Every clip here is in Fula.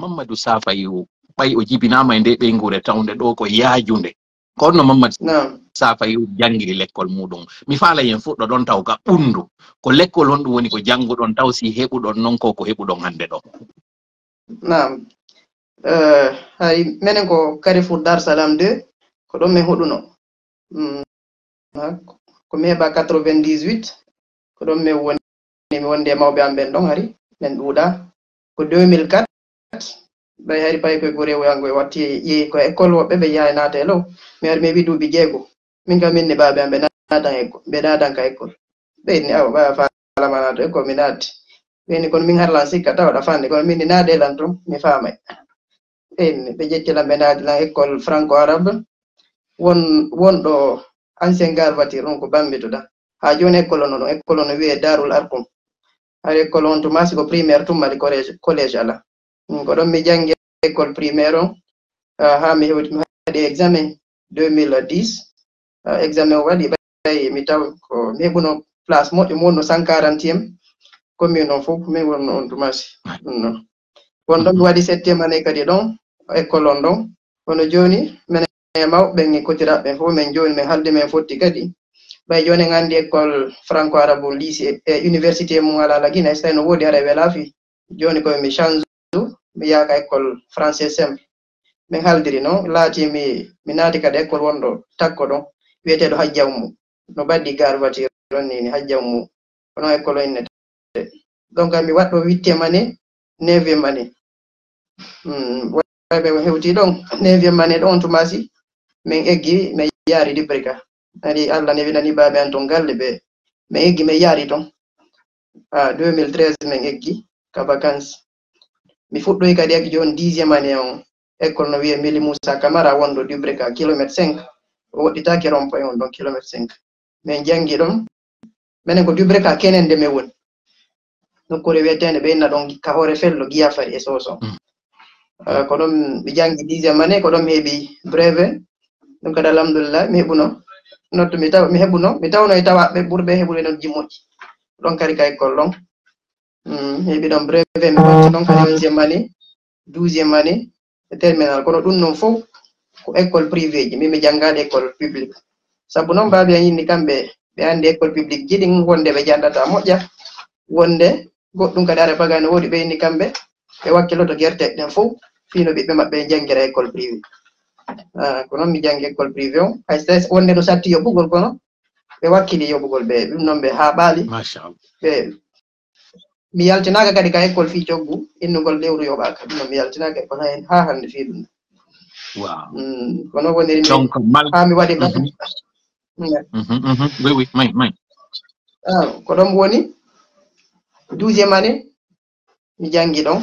mamadou safay ɓay o jibinama e nde ɓeygure tawde ɗo ko yaajunde ko onno mamadou safay janngiri l'école muɗum. Mi faala hen fuɗɗo ɗon taw ka ɓundu. Ko lekkol honɗum woni ko jannguɗon taw si heɓuɗon noon ko ko heɓuɗon hannde ɗo. Nam eh, hay minen ko karifour dar salam 2 ko ɗon min huɗuno. Mm, ko mi heɓa 98 ko ɗon min woni mi wonde e mawɓe am ɓen ɗon hari min ɗuuɗa ko 2004 ɓe hari payi koye gure woyango e watti yehi ko école woɓɓe ɓe yaha naata e low mi wari mi heɓi duuɓi jeego. Min kam min ne ɓaaɓe am ɓe naatan école ɓe naatan ka école. Ɓeyni awa ɓaya faalama naato école mi naatti ɓeyni kono min harlan sikka tawaɗa fande kono min ne naade lan tum mi faamay. Ɓeyni ɓe ƴettilan ɓe naadilan école franco arabe won wonɗo ancien galvatir ɗum ko bambitoɗa ha joni école ono ɗon école ono wiye darul arkum har école on to masigo primaire tummali collége ala. ko ɗon mi jangi école primaire on ha mi hewti mi waɗi examen 2010 examen o waɗi ɓay mi taw ko mi heɓuno place moƴƴo mo wonno 140 m commune on fof min wonno on tumasi ɗum noon won ɗon mi waɗi septiéme année kadi ɗon école on ɗon. Kono joni mine mawɓen e kotiraɓe fof min joni min halde min fotti kadi. Ɓay joni en anndi école franco arabe lycé e université mo alala guine so tawi no woodi ara e welafi joni koyemi change mi yaaka école français simple min haldiri noon laati mi mi naati kadi école wonɗo takko ɗon wiyeteɗo hajjammu no baɗɗi garvatir ɗon nini hajjammu kono école o innete. Donc mi waɗɗo huitiéme année. Hmm, neuviéme année ɓe hewti ɗon neuviéme année ɗon tumasi min eggi min yaari librika. Adi allah newinani baaɓe an ton galle ɓe min eggi min yaari ton. A 2013 min eggi ka vacance. mi fuɗɗoy kadi hak joni dixiéme année on école no wiye mili moussa camara wonɗo dubré ka kilométre cinq o woɗɗitaki point on ɗon kilométre cinq. Min janngi ɗon minen ko dubré ka kenen nde min woni. Nokkure wiyetende ɓe inna ɗon ka hoore fello giya fari e soso. Mm. Euh, ko ɗon mi janngi dixiéme année ko ɗon mi heeɓi brevet. Ɗum kadi alhamdulillah mi heɓuno notto mi taw mi heɓuno mi tawno e tawaɓe ɓurɓe heɓude noon moƴƴi. Ɗon kadi ka école ɗon. Mm, heɓi ɗon brevet mi watti ɗon ah. kadi onziéme année douziéme année e terminal. Kono ɗum noon fof ko école privé ji min mi janngaali école publique. Sabu noon mbaabi an yinni kamɓe ɓe anndi école publique ji ɗin wonde ɓe janndata moƴƴa. Wonde goɗɗum kadi ara bagani woodi ɓe yinni kamɓe ɓe wakkiloto gerteɗe ɗen fof fiino ɓiɓɓe maɓɓe janngira école privé ah, ko noon mi janngi école privé o hay so wonde no satti yoɓɓugol kono ɓe wakkili yoɓugol ɓe ɗum noon ɓe haaɓaali ɓe mi yaltinaaka kadi ka école fii coggu innugol lewru yoɓaaka ɗum noon mi yaltinaaka école ha haa hannde fii ɗum kono woniri haa mi waɗi ko ɗon woni douziéme année mi janngi ɗon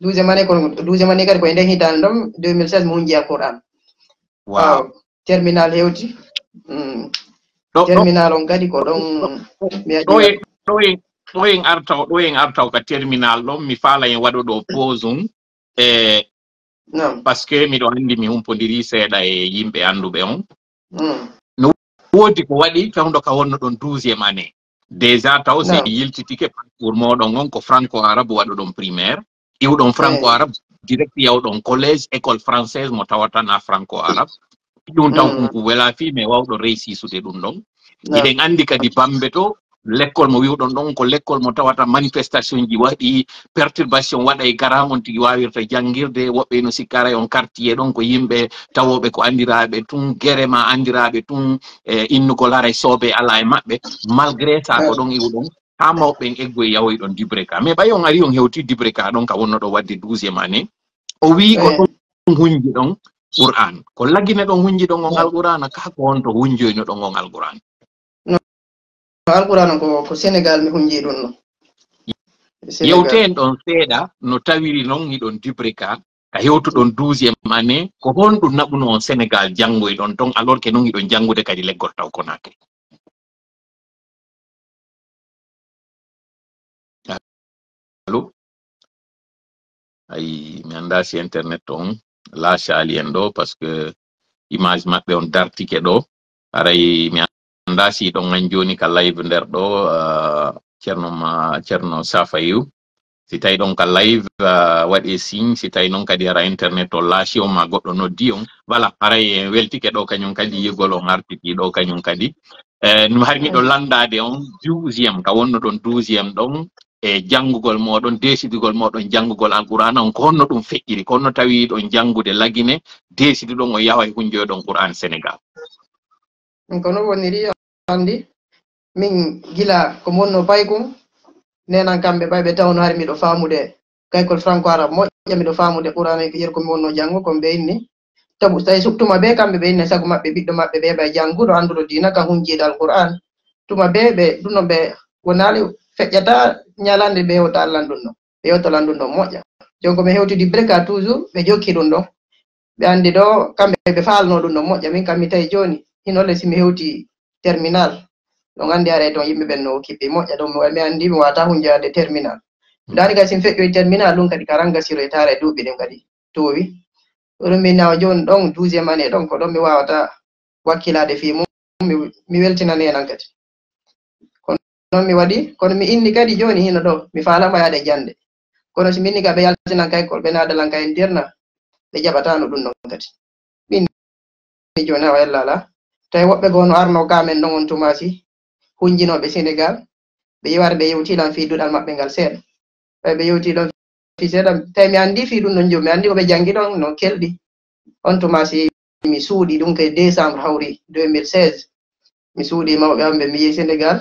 douziéme année kono douziéme année kadi koye nden hitaande ɗon 2016 mi hunji alqouran waaw terminal hewti terminal on kadi ko ɗon ɗoye ɗo en artaw ɗo en artaw ka terminal ɗon mi faala en waɗoɗo pose um e par ce que miɗo anndi mi humpodiri seeɗa e yimɓe annduɓe on. No woodi ko waɗi kawdo ka wonno ɗon douziéme année. Déjà taw se ɗi yiltitike parcours moɗon on ko franco arabe waɗo ɗon primaire. Iwɗon franco arabe direct yawɗon collége école française mo tawatan a franco arabe. Ɗum taw ɗum ko wela fi mais wawɗo réussisude ɗum ɗon. Iɗen anndi kadi bambe to lekkol mo wiwɗon ɗon ko lekkol mo tawata manifestation ji waɗi perturbation waɗa e gara on tigi wawirta jangguirde woɓɓe no sikkara on quartier ɗon ko yimɓe tawoɓe ko andiraɓe tun guerema andiraɓe tun e innugol hara soobe ala e maɓɓe. Malgré ça ko ɗon iwɗon ha mawɓen eggo e yawoy ɗon dibre ka mais ɓay on ari on hewti dibre ka ɗon ka wonno ɗo wadde douziéme année. O wi ko eh. ɗon hunji ɗon qur'an. Ko laggine ɗon hunji ɗon on alqur'ana ka ko wonto hunjoyno ɗon on alqur'an alqurana ko ko sénégal mi hunji ɗum no yewte en ɗon seeɗa no tawiri noon hiɗon dubrika ka hewtuɗon douziéme année ko honɗum naɓuno on sénégal janngoy ɗon ton alors que noon hiɗon janngude kadi leggol taw konake allo? Ayi mi annda si internet on laasali en ɗo par ce que image maɓɓe on dartike ɗo. Aray mi annda si ɗon an joni ka live nder ɗo ceerno ma ceerno safayu. Si tawi ɗon ka live uh, waɗi signe si tawi noon kadi ara internet o laaci on ma goɗɗo noddi on. Voilà haray en weltike ɗo kañum kadi yigol on artiti ɗo kañum kadi. E no harmiɗo landade on douziéme ka wonno ɗon douziéme ɗon e janngugol moɗon desidugol moɗon janngugol alqur'ana on. Ko honno ɗum feƴƴiri ko honno tawi ɗon janngude lagine desidi ɗon o yawa e hunjoyɗon qur'an sénégal ko no woniri anndi min gila ko monno paykon nenan kamɓe ɓay ɓe tawno hari miɗo faamude kaykol franco arab moƴƴa miɗo faamude qurani fiyir komi wonno janngo komi ɓe inni. Tabu tawi subtuma ɓe kamɓe ɓe inne sago maɓɓe ɓiɗɗo maɓɓe ɓe heɓa jannguɗo annduɗo dina kan hunjiiɗo alqur'an tuma ɓe ɓe ɗumno ɓe wonaali feƴƴata ñalande ɓe hewta allah ɗum ɗon ɓe yewtolan ɗum ɗon moƴƴa. Joni ko mi hewtidi breka toujours ɓe jokki ɗum ɗon ɓe anndi ɗo kamɓe ɓe faalno ɗum ɗon moƴƴa min kam mi tawi jooni hinolle si mi hewti terminal. Ɗon anndi haray ton yimɓe ɓen no kiɓɓi moƴƴa. Ɗon mi anndi mi wata hunde wade terminal. Ndari kadi sin feƴƴoy terminal ɗum kadi karanga siro e taara e duuɓi ɗin kadi towi ɗum min nawa jooni ɗon douziéme année ɗon ko ɗon mi wawata wakkilade fi mum mi weltinani enan kadi. Kono noon mi waɗi kono mi inni kadi jooni hino ɗo mi faalama yaade jannde. Kono somi inni ka ɓe yaltinan kay ɓe naadalan ka en derna ɓe jaɓatano ɗum ɗon kadi. Min jooni hawa ellala tawi woɓɓe go no arno ga men ɗon on tumasi hunjinoɓe sénégal ɓe wari ɓe yewtilan fi duɗal maɓɓe ngal seeɗa. Tawi ɓe yewti ɗon fi seeɗa. Tawi mi anndi fi ɗum ɗon jom mi anndi koɓe janngi ɗon no kelɗi. On tumasi mi suuɗi ɗum kay décembre hawri 2016 mi suuɗi mawɓe amɓe mi yehi sénégal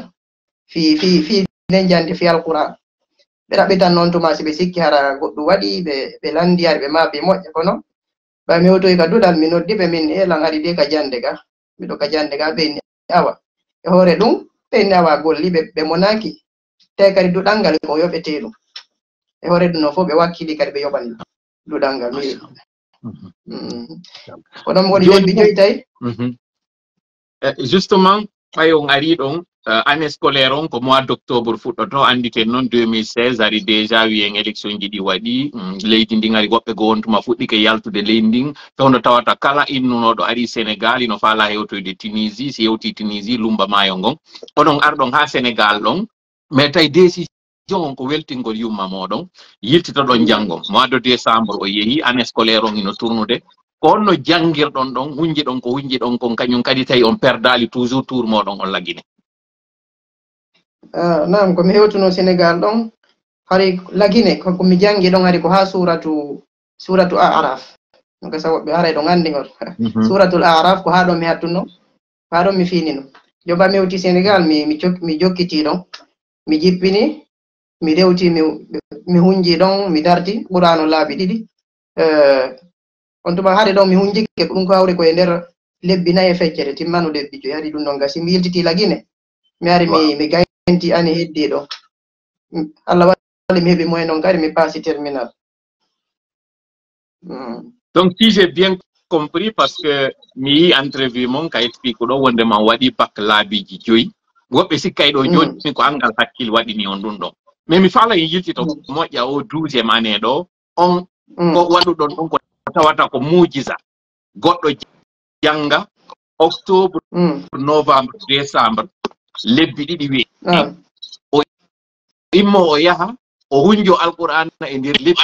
fi fi fi nden jande fi alqouran ɓe ɗaɓɓitan noon tumasi ɓe sikki hara goɗɗum waɗi ɓe lanndi hari ɓe ma moƴƴa kono. Ɓay mi wotoyi ka duɗal mi noddi ɓe min elan ari de ka jande ka. Miɗo ka jande ga ɓeyni awa. E hoore ɗum ɓeyni awa golli ɓe monaki tawi kadi duɗal ngal ko yoɓete ɗum. E hoore ɗum no fof ɓe wakkili kadi ɓe yoɓani duɗal ngal mi ko ɗon woni lebbi joyi tawi? Justement ɓay on ari ɗon uh, année scolaire on ko mois d' octobre fuɗɗoto anditen noon 2016 ari déjà wiyen élection ji ɗi waɗi. Mm, leydi ndin ari woɓɓe go wontuma fuɗɗike yaltude leydi ndin fewno tawata kala innunoɗo ari sénégal ino faala hewtoyde tunisie si yewti tunisie lumba maayo ngon. Onon arɗon ha sénégal ɗon. Mais tawi décision on ko weltingol yumma moɗon yiltitoɗon janngo. Mois de décembre o yeehi année scolaire on ino tournude ko onno janngirɗon ɗon hunji ɗon ko hunji ɗon kon kañum kadi tawi on perdali toujours tour moɗon on lagine Ah, uh, nam komi hewtuno sénégal ɗon hari lagine komi jangi ɗon hari ko ha suratu suratu araf. Donc sa woɓɓe haray ɗon andigol mhm. suratul araf ko ha ɗon mi hattuno ha ɗon mi finino joba mi hewti sénégal mi mi jokkiti ɗon mi jippini mi rewti mi hunji ɗon mi darti ɓurano laaɓi ɗiɗi. Eh, on tuma hari ɗon mi hunjike ko ɗum ko hawri koye nder lebbi nayi e feccere timmano lebbi joyi hari ɗum ɗon gasi mi yiltiti lagine mi ari mi mi gay enti ani heddiɗo allah waɗi mi heɓi moyen kadi mi paasi terminal. Mm. donc si j'ai bien compris par ce que mi yi entrevue mon ka explique ɗo wonde ma waɗi bac laabiji joyi. Woɓɓe sikkay ɗo joni ko angal hakkille waɗini on ɗum ɗon mais mi faala e yiltito moƴƴa o douziéme année ɗo on ko waɗuɗon ɗon ko tawata ko mujisa goɗɗo janga octobre novembre décembre lebbi ɗiɗi o immo o yaha o hunjo alqur'ana e nder lebbi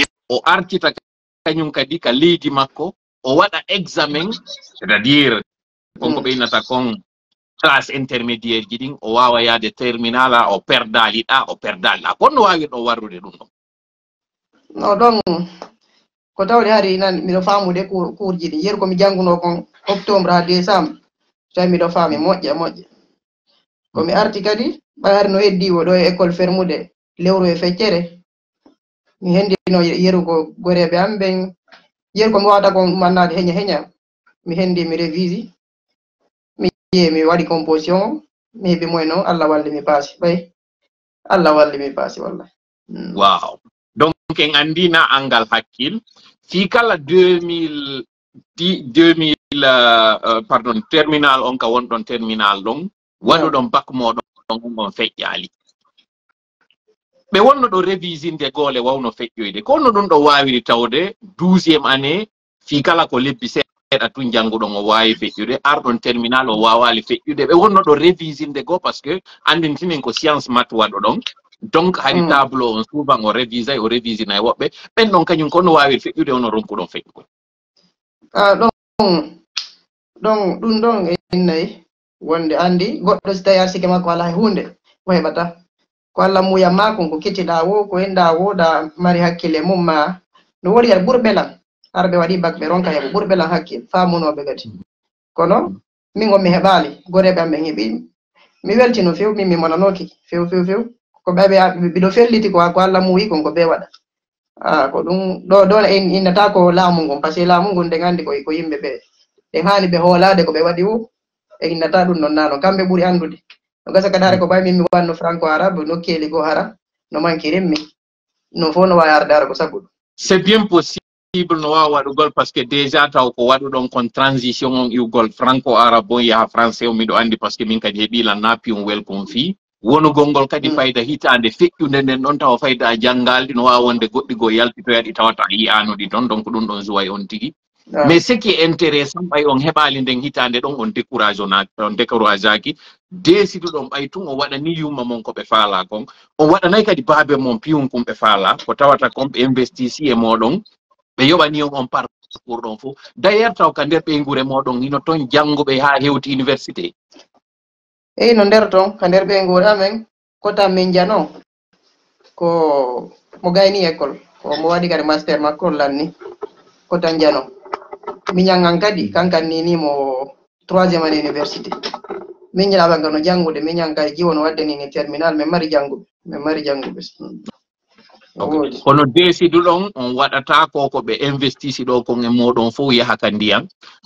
e o artita kañum kadi ka leydi makko o waɗa examen c'est à dire konko ɓeynata kon classe intermédiaire ji ɗin o wawa yaade terminal a o perdaliɗa o perdaliɗa konno wawirɗo warrude ɗum. Ɗon no ɗon ko tawde hari nan miɗo famude courji ɗi. Yeru komi jannguno kon octobre ha décembre tawi miɗo faami moƴƴa moƴƴa to mi arti kadi ɓayari no heddi ɗo e école fermude lewru e feccere. Mi hendino yerugo goreɓe am ɓen. Yeru ko mi wawata ko mannade heña heña mi hendi mi révisi mi ye mi waɗi composition mi heɓi moy noon allah walli mi paasi ɓay. Allah walli mi paasi wallahi. Mm. Waw donc en andina angal hakkil fii kala 2000 2000 euh, euh, pardon terminal on ka wonɗon terminal ɗon waɗuɗon bak moɗon on feƴƴali ɓe wonno ɗo révisinde goole wawno feƴƴoyde. Ko wonno ɗum ɗo wawiri tawde douziéme année fi kala ko lebbi seeɗa tun jannguɗon o wawi feƴƴude arɗon terminal o wawali feƴƴude. Ɓe wonno ɗo révisinde goo par ce que andintinen ko science mat waɗo ɗon donc haɗi mm. table on souvent o révisay o révisina e woɓɓe. Ɓen ɗon kañum ko no waawi feƴƴude ono ronkuɗon feƴƴugol ah, ɗon ɗon ɗum ɗon en nayi wonde andi goɗɗo so tawi arsike makko alaa e hunde o heɓata. Ko allah muya makon ko kettiɗa wo ko enɗa woɗa mari hakkille mum ma no wori hay ɓurɓelam arɓe waɗi bak ɓe ronka heɓa ɓurɓelam hakkille famunoɓe kadi kono min on mi heɓali goreɓe am ɓe heɓi. Mi welti no few min mi monanoki few few few. Ko ɓeɓe ɓiɗo felliti ko ko allah muyi kon ko ɓe waɗa. A ko ɗum ɗo ɗo innata ko laamu ngon par ce que laamu ngon nde gandi ko yimɓe ɓe ɓe haani ɓe hoolade ko ɓe waɗi wo. Ɓe hinnata ɗum non nano. Kamɓe ɓuri handude no gasa kadi hare ko ɓay min mi wanno franco arabe nokkeli goo hara no manki remmi non fof no wawi arde ara ko sabu ɗum c'est bien possible no wawa waɗugol par ce que déjà taw ko waɗuɗon kon transition on iwgol franco arabe on yaha français o miɗo andi par ce que min kadi heeɓilan nappi on welcom fii wonugol ngol kadi mm. fayda hitande feƴƴude nden ɗon tawa fayda janngalɗi no wawa wonde goɗɗi goo yaltitoyaɗi tawata yiyanoɗi toon donc ɗum ɗon zuway on mais ce qui est intéressant ɓay on heɓali nden hitande ɗon on décourage ona on décourage aki desidu ɗon ɓay tun o waɗani yumma mon koɓe faala kon on waɗanayi kadi baabe mon piyum kum ɓe faala ko tawata kon ɓe investisi e moɗon ɓe yoɓani on on parcours ɗon fof d' ailleurs taw ka nder ɓeygure moɗon hino toon jannguɓe ha hewti université eyi no nder toon ka nder ɓeygure amen kota min jano. Ko mo gayni école ko mo waɗi kadi master makko lanni kotan jano miñan an kadi kankan ninimo troisiéme année université. Min ñiɗaɓa ngano janngude miñan kadi jiwon wadde nini e terminal min mari jannguɓe min mari jannguɓe kono desidu ɗon on waɗata ko ko ɓe investisi ɗo kon e moɗon fof yaha ka ndiyam.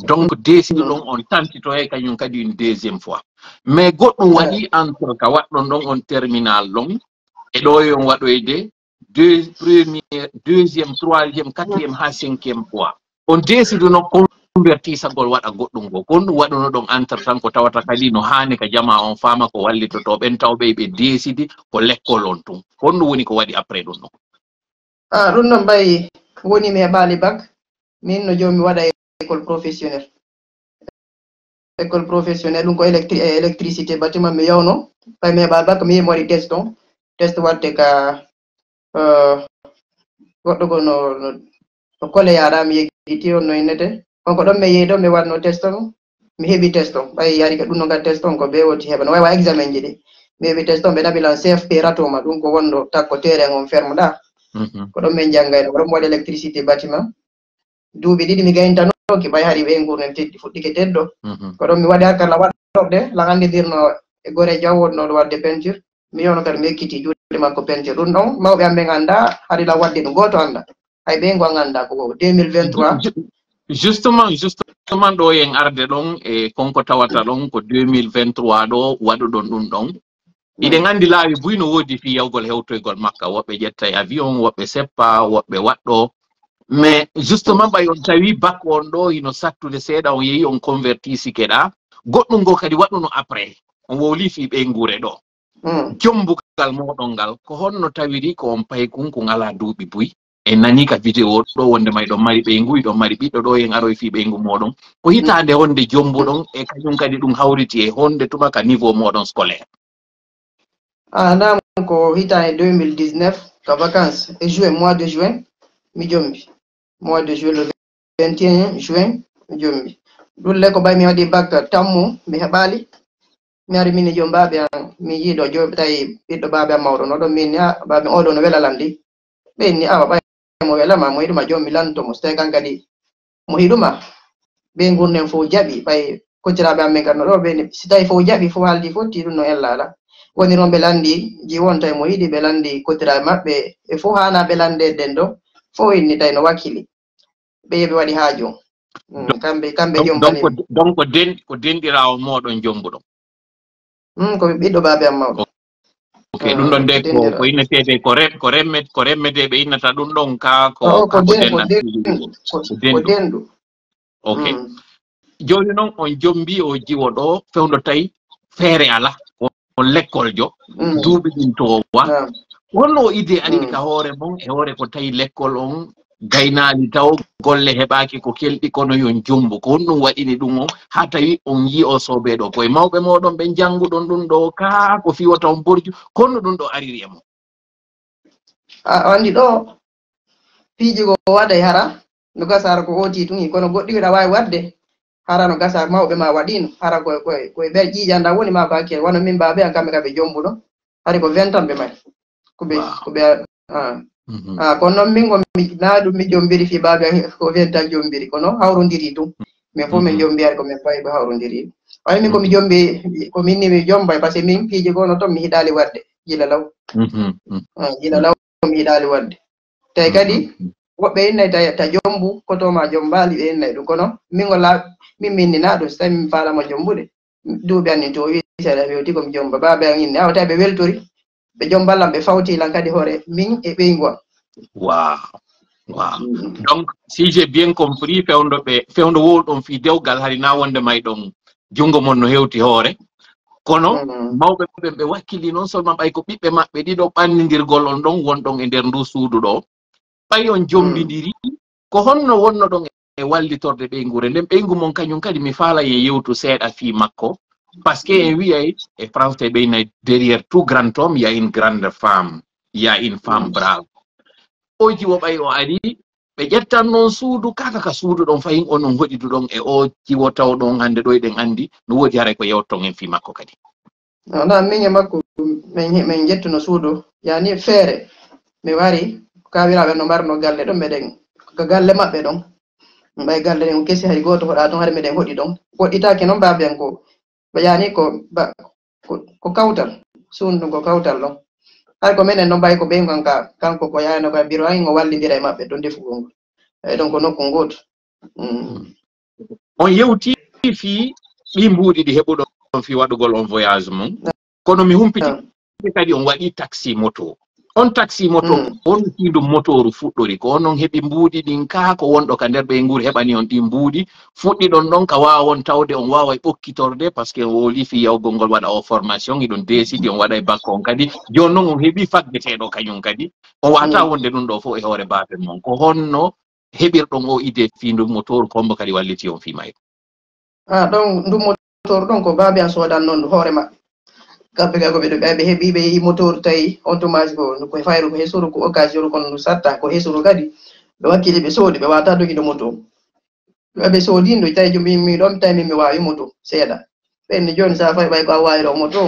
Donc mm-hmm. desidu ɗon on tantitoye kañum kadi une deuxiéme fois. Mais goɗɗum waɗi entre ka waɗɗon ɗon on terminal ɗon e ɗo yon waɗoyde deux premier deuxiéme troisiéme quatriéme ha cinquiéme fois. on desiduno ko nder tisagol waɗa goɗɗum go kon ɗum waɗuno ɗon entre tan ko tawata kadi no haani ka jama on faama ko wallitoto ɓen tawɓe ɓe desidi ko lekkol on tun. Kon ɗum woni ko waɗi après ɗum ɗon a ɗum noon ɓayi woni mi heɓali bac min no joomi waɗa école professionnel école professionnel ɗum ko électri e électricité bâtiment mi yawno. Ɓay mi heɓali bac mi yi mi waɗi test on. Test waɗde ka euh, goɗɗo go no no kole yaɗami yegi on no innete on ko ɗon mi yehi ɗon mi waɗno test on mi heɓi test on ɓay yari ka ɗum no ngal test on ko ɓe woti heɓa no. Wawi wa examen ji ɗi mi heɓi test on ɓe ɗaɓilan cfp ratoma ɗum ko wonno takko terrain on ferme ɗa ko ɗon min janggayno ko ɗon mi waɗi électricité bâtiment duuɓi ɗiɗi mi gayntanoki ɓay hari ɓe gurnen teddi fuɗɗike teddo. Ko ɗon mi waɗi hakkalla waɗɗoɓe la andidirno e gore jawwotnoɗo wadde peinture. Mi yewno kadi mi ekkiti juuɗe makko peinture. Ɗum ɗon mawɓe am ɓe ganda haɗi la wadde ɗum. Goto anda hay ɓe ngo ganda ko 2023 justement justement ɗo en arde ɗon e konko tawata ɗon ko 2023 ɗo waɗuɗon ɗum ɗon iɗen andi laawi buy no woodi fi yawgol hewtoygol makka woɓɓe ƴetta e avion woɓɓe seppa woɓɓe waɗɗo mais justement ɓay on tawi bak on ɗo ino sattude seeɗa on yehi on convertisi keɗa goɗɗum ngo kadi waɗuno après on wowli fi ɓe ngure ɗo jombugal moɗon ngal ko honno tawiri ko on pay kun ko ngala duuɓi buy en nani ka vidéo ɗo wonde may ɗon mari ɓeygu ɗon mari ɓiɗɗo ɗo en aroy fi ɓeygu moɗon. Ko hitande honde jombo ɗon e kañum kadi ɗum hawriti e honde tuma ka niveau moɗon scolaire. A nam ko hitande e 2019 ka vacance e juin mois de juin mi jombi. Mois de juin le 21 juin mi jombi. Ɗulle ko ɓay mi waɗi bakka tammu mi heɓali. Mi ari min e joom baaɓe an mi yiiɗo joɓe tawi ɓiɗɗo baaɓe am mawɗo no ɗon min ha baaɓe oɗo no welalam ndi ɓenni awa ɓay mo welama mo yiɗuma jom mi lanto mo so tawi kan kadi mo hiɗuma ɓe gurnen fof jaɓi ɓay kocciraɓe ammin kam no ɗo ɓe si tawi fof jaɓi fof haaldi fotti ɗum no en laala woni noon ɓe landi jiwon tawi mo yiɗi ɓe landi koddiraɓe maɓɓe e fof hana ɓe lande den ɗo fof inni tawi no wakkili. Ɓe yeɓe waɗi haa jom mm, kamɓe kamɓe jombani donc ko denɗirawo moɗon jombuɗo ko mm, ɓiɗɗo baabe am mawɗo. ok ɗum ɗon nde ko ko innetede ko rem ko remme ko remmede ɓe innata ɗum ɗon ka ko ko denɗo ok. Joni noon on jombi o jiwo ɗo fewdo tawi feere ala on lekkoljo duuɓi ɗin towa holno idée ariɗi ka hoore mon e hoore ko tawi lekkol on gaynaali taw golle heɓaki ko kelɗi kono yon jumbu. Ko honɗum waɗini ɗum o haa tawi on yi o soobee ɗo koye mawɓe moɗon ɓe jannguɗon ɗum ɗo kaa ko fiwata on borju konno ɗum ɗo ariri e mo. A wandi ɗo piiji go waɗay hara no gasara ko oti tun kono goɗɗi wiɗa wawi waɗde hara no gasa mawɓe ma waɗino hara koye ɓe ƴiiƴanda woni ma bakel wano min baabe an kamɓe ka ɓe jombuɗo hari ko vingt ans ɓe may koɓe koɓe Mm-hmm. Ah, kono noon min on na ɗum mi jombiri fi baabe ko fen tan jombiri kono hawrodiri ɗum. Min fof min mm-hmm. jombiyata komin fayi ɓe hawrodiri wayi min komi jombi komin ni mi jombay par ce que min piiji gono toon mi hiɗaali waɗde gila law. Mm-hmm. Ah, gila law mi hiɗaali waɗde. Tawi kadi woɓɓe innayi ta jombu kotoma jombaali ɓe innayi ɗum. Kono min gola min minnina ɗum so tawi min faalama jombude duuɓi annin to wi seeɗa fewti komi jomba. Baabe an inni awa tawi ɓe weltori ɓe jom ballam ɓe fawtilan kadi hoore min e ɓeygu am. Waw waw mm. donc si j'ai bien compris fewndo ɓe fewndo wowɗon fi dewgal hari na wonde may ɗon junngo mon no hewti hoore. Kono mm. mawɓe ɓe ɓe wakkili noon seulement ɓay ko ɓiɓɓe maɓɓe ɗiɗo ɓannidirgol on ɗon wonɗon e nder ndu suudu ɗo. Ɓay on jombidiri ko honno wonno ɗon e wallitorde ɓeygure nden ɓeygu mon kañum kadi mi faala ye yewtu seeɗa fi makko. par ce que en wiyay e français ɓe nay derrière tout grand homme ya une grande femme. Ya une femme mm. brave. O wo ɓay o ari ɓe ƴettan noon suudu kaka ka suudu ɗon fayin onon hoɗidu ɗon e o jiwo taw ɗon hannde ɗo eɗen anndi no woodi haray ko yewton en fi makko kadi. Ona min e makko min jettuno suudu. Yani feere mi wari kawiraɓe no mbarno galle ɗon meɗen ko galle maɓɓe ɗon. Ɓay galle ɗen kesi hay gooto hoɗa ɗon hade meɗen hoɗi ɗon. Hoɗɗitaki noon mbaɓen ko ɓe yani ko ko kawtal ko kawtal ɗon hay ko minen noon mbay ko ɓeygon ka kanko ko yayno ka biro hay o wallidira e maɓɓe to ndefugol ngol eyi ɗon ko nokku ngoto on yewti fi ɗi mbuuɗi ɗi heɓuɗon fi waɗugol on voyage mum. Kono mi humpiti kadi on waɗi taxi moto on taxi moto mm. on ɗiɗo motoru fuɗɗori ko onon heɓi mbuuɗi ɗin kaa ko wonɗo ka nder ɓe nguri heɓani on ɗin mbuuɗi. Fuɗɗiɗon ɗon ka wawon tawde on wawa ɓokkitorde par ce que o woli fi yawgol ngol waɗa o formation iɗon décidi on waɗa e bakko on kadi. Joni noon on heeɓi faggeteɗo kañum kadi. On wata mm. wonde ɗum ɗo fof e hoore bafe mon. Ko honno heɓirɗon o idée findu motoru kombo kadi walliti on fi a ah, ɗon ndu motoru ɗon ko baabi an sodan noon hoore maɓɓe. kamɓe ka koɓe ɗo ɓe heɓi ɓe yehi motor tawi on tomaji ko ko fayru ko hesuru ko occasion kon satta ko hesuru kadi ɓe wakkili ɓe soodi ɓe wata dogiɗo moto. Ɓe soodino tawi jom mi ɗon tawi mi wawi moto seeɗa ɓenni joni sa fawi ɓay ko a wawiro moto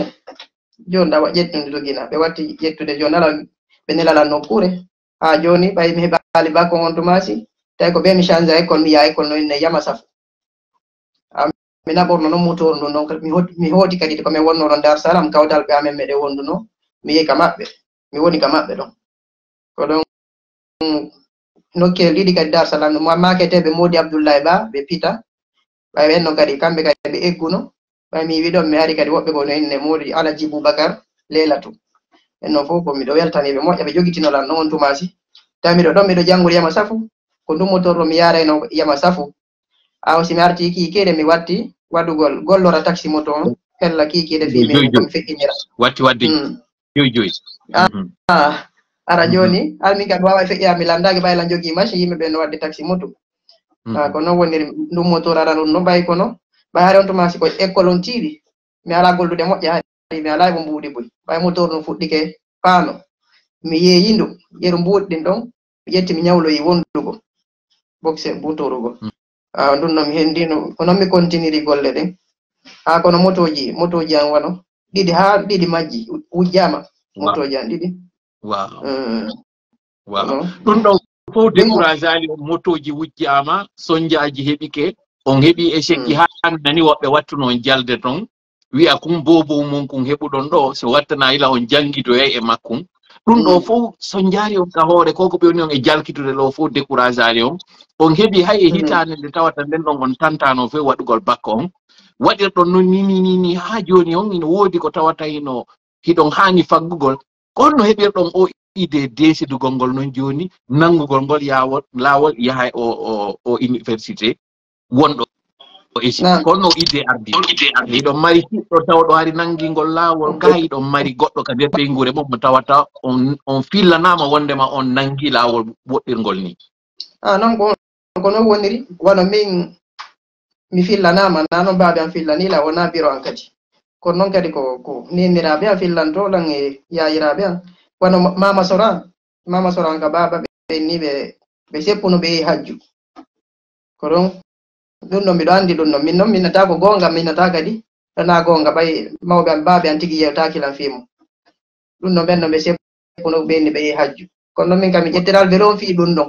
joni ɗa ƴettude dogina ɓe watti ƴettude joni ala ɓe nelalan nokkure. Ha joni ɓay mi heɓali bakko on tumasi tawi ko ɓe mi change a école mi yaa école no inne yama safo. mi naɓorno noon motoru ndu noon mi hooti kadi komin wonno ɗon dar salam kawdal ɓe amen meɗe wonduno mi yehi ka maɓɓe mi woni ka maɓɓe ɗon ko ɗon nokkel ɗiɗi kadi dar salam maketeɓe modi abdoullahi ba ɓe pita ɓay ɓen noon kadi kamɓe kadi ɓe egguno ɓay mi wi ɗon mi ari kadi woɓɓe ko no inne modi alaji boubacar leylatu en noon fof ko miɗo weltaniɓe moƴƴa ɓe jogitinolan noon on tumasi tawi miɗo ɗon miɗo janggori yama safu ko ndummotorɗo mi yarayno yama safu aw si mi arti kiikide mi watti waɗugol gollora taxi moto on. Hella kiikide fimi komi feƴƴinira watti wadde joyi joyi ara joni. Har min kadi wawa feƴƴa mi landaki ɓayla jogui machine yimɓe ɓe no wadde taxi moto. Ko noon woniri ɗum motor ara ɗum no ɓay kono ɓay hari on tuma siko école on tiiɗi mi ala gollude moƴƴa hari mi ala mo mbuuɗi boy ɓay motor ɗum fuɗɗike paano mi yeeyindu yeru mbuuɗi ɗin ɗon mi ƴetti mi ñawloyi wondugo boxe butorugo a ɗum noon mi hendino ko noon mi continiri golle ɗen. Ha kono motoji motoji an wano. Ɗiɗi ha ɗiɗi majji wujjama motoji an ɗiɗi. Waw waw ɗum ɗon fof décourage ali on motoji wujjama sonjaji heɓike. On heɓi échec ji ha nani woɓɓe wattuno on jalde ton. Wi'a kum bobo mum kum heɓuɗon ɗo so wattana ila on jangguidoyay e makkum ɗum ɗo mm. fof so jaari on ka hoore ko ko ɓewni on e jalkitude ɗo fof décourage ani on. On heɓi hay e mm. hitaande nde tawata nden ɗon on tantano fe waɗugol bakko on. Waɗirɗon noon ni ni ni haa jooni on ina woodi ko tawata hino hiɗon haani faggugol. Ko honno heɓirɗon o idée décidugol ngol noon jooni nanngugol ngol yawol laawol yaha o o o université. Wonɗo isi kono idée ardi. Iɗon mari hiɗɗo tawa ɗo hari nangingol laawol ka iɗon mari goɗɗo ka nder ɓeygure mum mo tawata on on fillanama wondema on nangi laawol woɗɗirgol ni. A non ko ko noon woniri wano min mi fillanama na noon baabe am fillanila wona biro an kadi. Kono noon kadi ko ko neniraɓe am fillantolan e yayiraɓe am. Wano mama sora mama soran ka baaba ɓenni ɓe ɓe seppuno ɓe yehi hajju. Ko ɗon ɗum ɗon mbiɗo anndi ɗum ɗon min noon minnata ko goonga minnata kadi. Tana goonga ɓay mawɓe am baaɓe an tigi yewtakilan fimu ɗum ɗon ɓen no ɓe seppuno ɓeni ɓe yehi hajju. Kono noon min kam mi ƴettiral velo on fii ɗum ɗon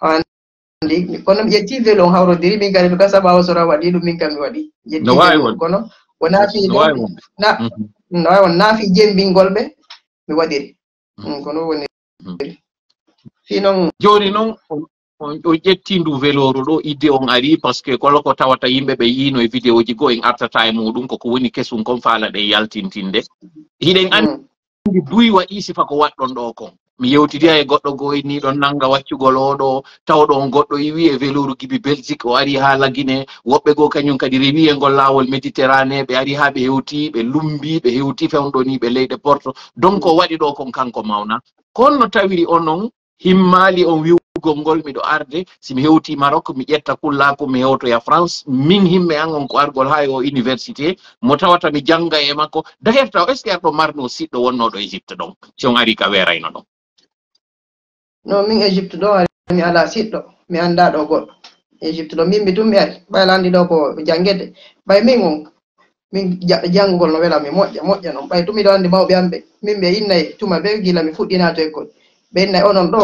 andi kono mi ƴetti velo on hawrodiri min kadi mi ka saɓawa sora waɗi ɗum min kam mi waɗi. Ƴetti kono wona fii no wawi won na jembingol ɓe mi waɗiri. Mm, kono woni fi noon joni noon o ƴetti ndu veloru ɗo idde on ari par ce que kolo ko tawata yimɓe ɓe yino e vidéo ji goo en artata e muɗum koko woni kesum kon faala ɗe yaltintinde hiɗen andi duy waɗi sifa ko waɗɗon ɗo kon mi yewtidira e goɗɗo goo ni ɗon nanga waccugol oɗo tawɗo on goɗɗo iwi e veloru gibi belgique o ari ha lagine woɓɓe goo kañum kadi rewi e ngol lawol méditerranée ɓe ari ha ɓe hewti ɓe lumbi ɓe hewti fewɗo ni ɓe leyɗe porte donc o waɗi ɗo kon kanko mawna. Kono no tawiri onon himmali on wiwgol ngol miɗo arde. Simi hewti marok mi ƴetta kullako mi hewtoya france. Min himɓe an on ko argol ha e o université. Mo tawata mi janga e makko. Dayerta est ce que arɗo marno siɗɗo wonnoɗo égypte ɗon? Si on ari ka werayno ɗon. No min égypte ɗo mi ala siɗɗo. Mi annda ɗo goɗɗo. Égypte ɗo min mi tum mi ari. Ɓay landi ɗo ko jangede. Ɓay min on min janngugol no wela mi moƴƴa moƴƴa noon ɓay tumiɗo anndi mawɓe am ɓe min ɓe innayi tuma ɓe gila mi fuɗɗinaato ekkol. ɓe hinna onon ɗo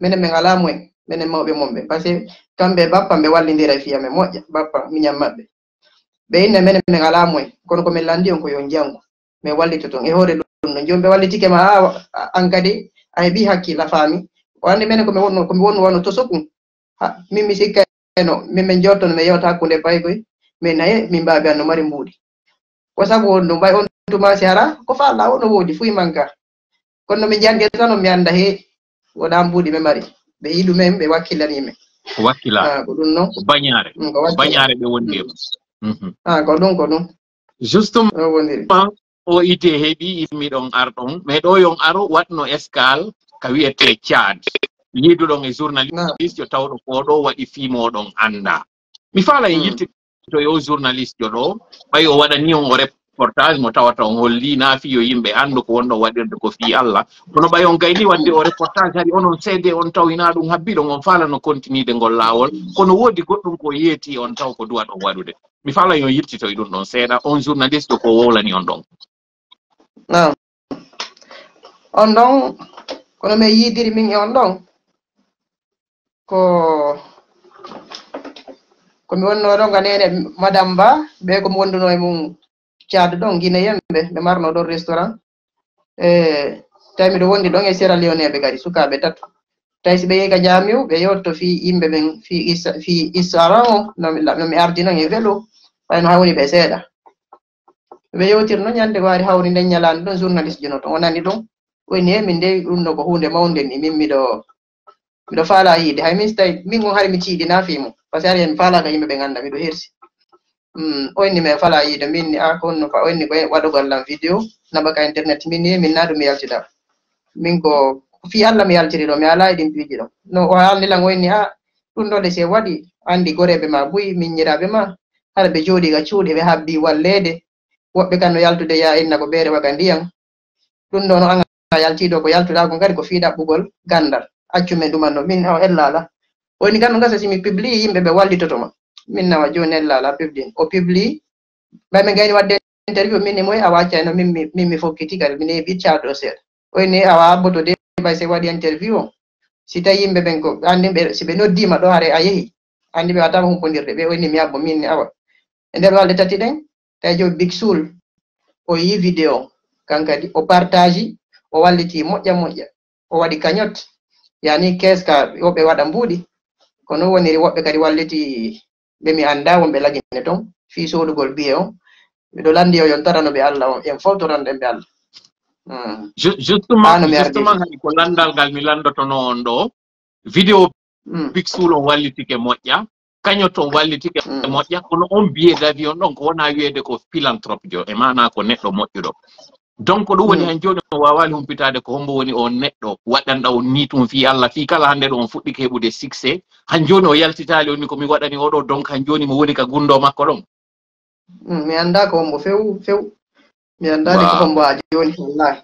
minen min ala mumen minen mawɓe monɓe par ce que kamɓe bappa ɓe wallidira fiya me moƴƴa bappa miñam maɓɓe. Ɓe inna minen min ala mumen kono ko min lanndi on ko yo njangu min wallita ton e hoore ɗum ɗon joni ɓe wallitike ma ha an kadi a heeɓi hakkilla faami wande minen komi wonno komi wonno wano to sokum min mi sikkano min min jottono mi yewta hakkunde pay koye min naye min mbaɓe an no mari mbuuɗi. Ko sabu on ɗum ɓay on tuma si ara ko fa allah o no woodi fuy man ka. Kono no mi jange tan mi annda he wona mbuuɗi me. Mari ɓe yi ɗumen ɓe wakkilanimen wakkila ko ɗum noon bañare bañare ɓe wondi a ko ɗum ko ɗum justement o ite hebi ide don miɗon arɗon mais ɗo yon aro waɗno escale ka wiyete tchad don e journaliste yo tawɗo ko ɗo waɗi fimoɗon annda mi faala e yilti to yo journaliste jo ɗo ɓay o waɗani on o reportage mo tawata on holli naafiyo yimɓe anndu ko wonno waɗirde ko fii allah. Kono ɓay on gayni wadde o reportage hari onon seede on tawina ɗum habbiɗon on faala no continuide ngol laawol. Kono woodi goɗɗum ko yeeti on taw ko duwa ɗon waɗude. Mi faalan yo yirtitoye ɗum ɗon seeɗa on journaliste o ko wowlani on ɗon. On ɗon kono min yiidiri min e on ɗon ko komi wonno ɗon ganene madame ba ɓe komi wonduno e mum cad ɗon guineyenɓe ɓe marno ɗon restaurant. E tawi miɗo wondi ɗon e sera leoneɓe kadi sukaɓe tato tawi so ɓe yehi ka jamiu ɓe yewtto fi yimɓe ɓen fi istaran o nomi ardi non e velo ɓayno hawni ɓe seeɗa. Ɓe yewtir noon ñande ko waari hawri nden ñalande ɗon journaliste ji no ton o ɗum. Woni he min ndey ɗum ɗo ko hunde mawnde ni min miɗo miɗo faala yiide. Hay min so tawi min on hari mi tiiɗina fimum par ce que ari hen mi faalaka yimɓe ɓe ganda miɗo hersi Mm, oyni min fala yiido min a honno fa oyni ko waɗugol am vidéo naɓa ka internet min ni min na ɗum mi yaltida min ko fi allah mi yaltiri ɗo mi ala e ɗin piiji ɗo. No o haalnilan oyni a ɗum ɗo lese waɗi andi goreɓe ma buyi minyiraɓe ma hara ɓe jooɗiga cuuɗe ɓe habbi walleede. Woɓɓe kan no yaltude ya inna ko ɓeere waga ndiyam ɗum ɗo no an a yaltiɗo ko yalturago ngari ko fi ɗaɓɓugol gandal. Accumen ɗuman no min o ellala woni kan no gasa simi publie yimɓe ɓe wallitotoma min nawa joni laala publie o publie ɓay min gayni wadde interview min ni moy a waccayno min mi fokkiti kadi mine heeɓi caɗo seeɗa. Oyni awa abboto de ɓay se waɗi interview o. Si tawi yimɓe ɓen ko andi ɓe si ɓe noddima ɗo hare a yehi andi ɓe watama humpodirde ɓe oyni mi abbo min ni awa. E nder walde tati ɗen tawi jo big sul o yi vidéo kankadi o partage o walliti moƴƴa moƴƴa o waɗi kañot yani keska woɓɓe waɗa mbuuɗi kono woniri woɓɓe kadi walliti ɓe mi annda wonɓe lagine ton fi sohlugol biye on. Miɗo landi e o yontarano ɓe allah on. En fof toranɗen ɓe allah. Hmm. Justement justement hay ko landal ngal mi landotono on ɗo vidéo bixul hmm. on wallitike moƴƴa kañot on wallitike hmm. moƴƴa kono on biye d'avion ɗon ko wona wiyeede ko philanthrope jo e mana ko neɗɗo moƴƴuɗo. Donc ɗum woni han joni on wawali humpitade ko hombo woni on neɗɗo waɗanɗa on ni tum fi allah. Fi kala hande ɗo on fuɗɗike heɓude succès. Han joni o yaltitali onni komi waɗani oɗo donc han joni mo woni ka gundo makko ɗon. Mi anda ko hombo few few. Mi andani ko hombo ha joni wallahi.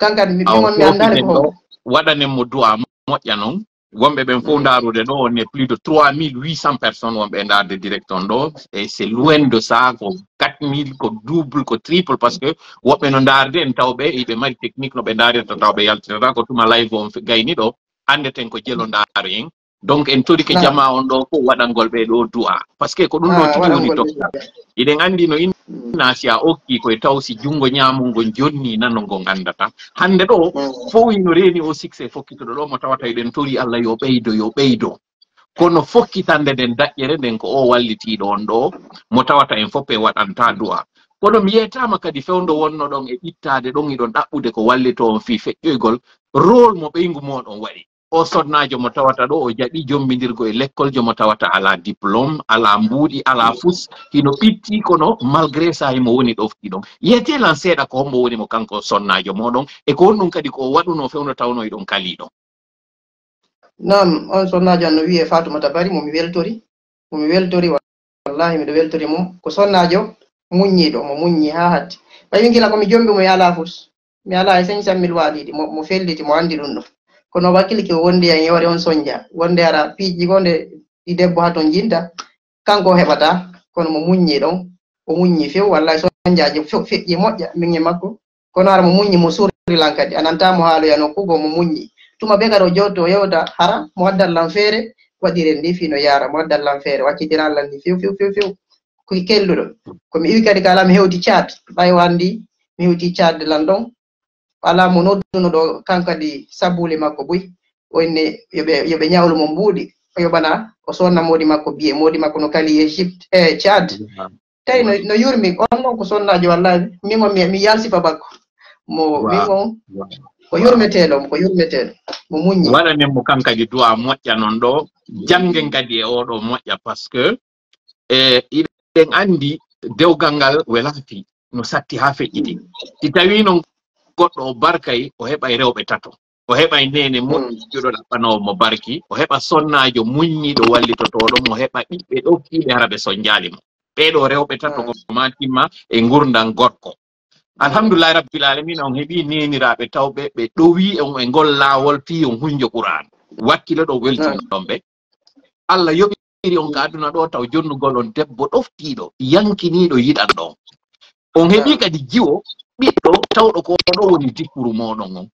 Kankadi mi ɗimon mi andani ko hombo? waɗanen du'a moƴƴa noon wonɓe ɓen fof ndaarude ɗo on est plus de trois mille huit cent personnes wonɓe ndaarde direct on ɗo. E c'est loin de ça ko quatre mille ko double ko triple par ce que woɓɓe no ndaarde en tawɓe eɓe mari technique no ɓe ndaarirta tawɓe yaltirata ko tuma live on gayni ɗo anndeten ko jelo ndaaro en. Donc en torike jama on ɗo fof waɗangol ɓe ɗo du'a. Par ce que ko ɗum ɗo tigi woni docta iɗen anndi no inna si a okki koye taw si junngo ñaamungon jonni nano ngo nganndata. Hannde ɗo fowi no reeni o succé fokkitoɗo ɗo mo tawata eɗen tori allah yo ɓeydo yo ɓeydo. Kono fokkitande nden daƴƴere nden ko o wallitiiɗo on ɗo mo tawata en fof e waɗanta du'a. Kono mi yeytama kadi fewndo wonno ɗon e ɓittaade ɗon iɗon ɗaɓɓude ko wallito on fii feƴƴoygol rôle mo ɓeygu moɗon waɗi. o sodnajo mo tawata ɗo o jaɓi jombidirgo e l'école jomo tawata ala diplôme ala mbuuɗi ala fus. Hino ɓitti kono malgré sa himo woni ɗofti ɗon. Yetelan seeɗa ko hombo woni mo kanko sonnajo moɗon e ko honɗum kadi ko waɗuno fewno tawnoy e ɗon kaliɗon nam on sonnajo an no wiye fatumata bari momi weltori momi weltori wallahi miɗo weltori mum ko sonnajo muññiɗo mo muññi ha hatti ɓayi gila komi jombi mo e yala fus. Mi ala e señ sam mil waɗiɗi mo felliti mo andi ɗum ɗo. kono wakkille ke wonde yan yewre on soñja wonde ara piiji gonde ɗi debbo ha ton jinta kanko heɓata kono mo muññi ɗon o muññi few wallay soñjaji feƴƴi moƴƴa minge makko. Kono ara mo muññi mo surilan kadi a nantamo haaloya nokkugo mo muññi tuma ɓe kadi o jowto o yewta hara mo waddallan feere waɗiren ndi fino yaara mo waddallan feere wakkitira allah ndi few few few few. Ko kelluɗo. Komi iwi kadi kala mi hewti cad ɓaywan ndi mi hewti cadde lan ɗon ala mo nodduno ɗo kankadi sabule makko boy yoɓe yobe ñawlu mo mbuuɗi o yoɓana o sonna modi makko biye modi makko no kali égypte e cad tawi no no yurmi on ɗon ko sonnajo wallahi min on mi yalsifa bakko mo min on ko yurmeteɗo ko yurmeteɗo mo muññi waɗanen mo kankadi duwa moƴƴa non ɗo jangen kadi e oɗo moƴƴa par ce que e iɗen andi dewgal ngal welati no satti hafe feƴƴiti si tawi noon goɗɗo o barkay o heɓay rewɓe tato. O heɓay nene hmm. moƴƴijoɗo ɗaɓɓanowo mo barki. O heɓa sonnajo muññiɗo wallitotoɗo mo heɓa ɓiɓɓe ɗokkiɓe hara ɓe sonjali mo. Ɓeɗo rewɓe tato hmm. ko ma timma e gurdan gorko. Alhamdulillahi rabbil alamina on heeɓi neniraɓe tawɓe ɓe ɗowi on e ngol lawol fi e on hunjo qouran wakkilo ɗo weltinoɗon hmm. ɓe. Allah yoɓiri on ka aduna ɗo taw jonnugol on debbo ɗoftiɗo yankiniɗo yiɗan ɗon. On heeɓi kadi jiwo ɓiɗɗo tawɗo ko oɗo woni dikkuru moɗon on.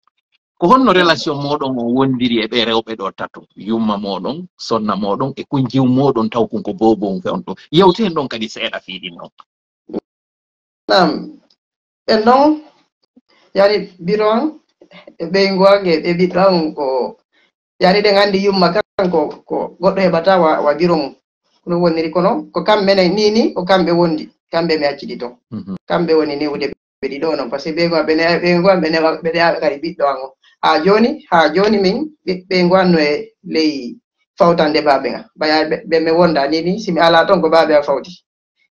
Ko honno relation moɗon on wondiri e ɓe rewɓe ɗo tato. Yumma moɗon sonna moɗon e kunjiw moɗon taw kon ko bobon fewn ɗo yewte hen ɗon kadi seeɗa fiiɗin on nam ɓen ɗon yani biro an e ɓeygo an e ɓeɓiɗɗo an ko yani ɗen anndi yumma kan ko ko goɗɗo heɓata wa, wa biro mum. Kono woniri kono ko kamɓe nayi ni ni ko kamɓe wondi. Kamɓe mi accidi ton mhm. kamɓe woni niwde. ɓe ɗiɗo non par ce que ɓeego ɓeego an ɓe ɗeyaɓe kadi ɓiɗɗo an o haa jooni haa jooni min ɓeego an no e ley fawtande baaɓe nga. Baya ɓe mi wonda ni ni simi ala toon ko baaɓe a fawti.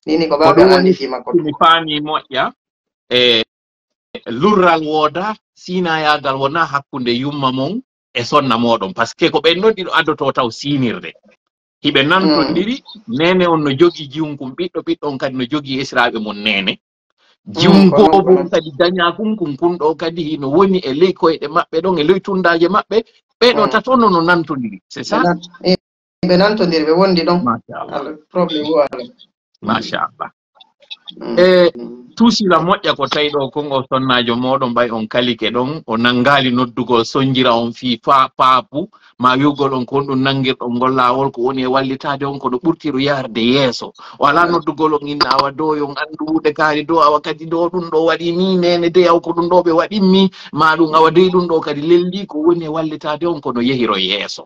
Nini ko baaɓe an anndi fii makko mi faami moƴƴa e lurral wooda siinayagal wona hakkunde yumma mon e sonna moɗon par ce que ko ɓen noon ɗiɗo addoto taw siinirde. Hiɓe nantondiri mm. nene on no jogii jiwunkum ɓiɗɗo ɓiɗɗon kadi no jogii esiraaɓe mon nene Mm, jungo kadi dañakunkum kun ɗo kadi hino woni e ley koyɗe maɓɓe ɗon e ley tundaje maɓɓe ɓeɗo mm. tatono no nantodiri c'est ça? Ɓe e, nantodiri ɓe wondi ɗon. Probléme wala machallah e tuusila moƴƴa ko tawi ɗo kongo sonnajo moɗon ɓay on kalike ɗon o nangali noddugol sonjira on fi fa paapu ma yuggol on ko on nangirɗon ngol lawol ko woni e wallitade on kono ɓurtiru yarde yeeso. Wala noddugol on inna awa do yon andu wuude kaari do awa kadi do ɗum ɗo waɗi ni nene de aw ko ɗum ɗo ɓe waɗinmi ma ɗum awa dey ɗum ɗo kadi lelli ko woni e wallitade on kono yehiro yeeso.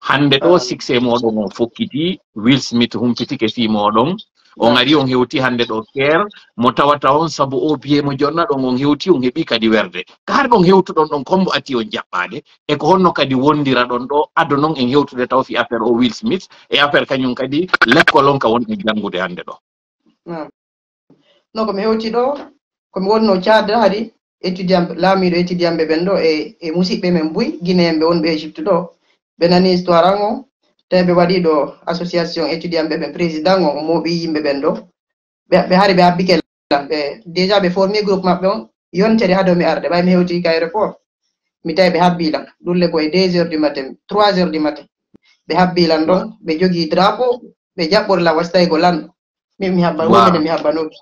Hande ɗo ah. sixe moɗon on fokkiti will smith humpitike fi moɗon. On ari on hewti hande ɗo ker. Mo tawata on saabu o biye mo jonna ɗon on hewti on heeɓi kadi werde. Har ɗon hewtuɗon ɗon combo atti on jaɓɓade e ko honno kadi wondira ɗon ɗo addo noon en hewtude taw fi affaire o will smith. E affaire kañum kadi lekkol on ka woni janngude hande ɗo non komi hewti ɗo komi wonno cadde haadi étudiant laamiɗo étudiant ɓe ɓen ɗo e e musidɓe men buy guinéen ɓe wonɓe égypte ɗo ɓe nani histoire an o tawi ɓe waɗi ɗo association étudiant ɓe ɓe président o o moɓi yimɓe ɓen ɗo. Ɓe hari ɓe habbike ɓe déjà ɓe formi groupe maɓɓe on yontere ha dow mi arde ɓay mi hewti kayre fof mi tawi ɓe habbilan ɗulle koye deux heures du matin trois heures du matin. Ɓe habbilan ɗon ɓe jogii drapeau ɓe jaɓɓori lam tawi ko lanɗo. Min mi habba wonde mi habbanoki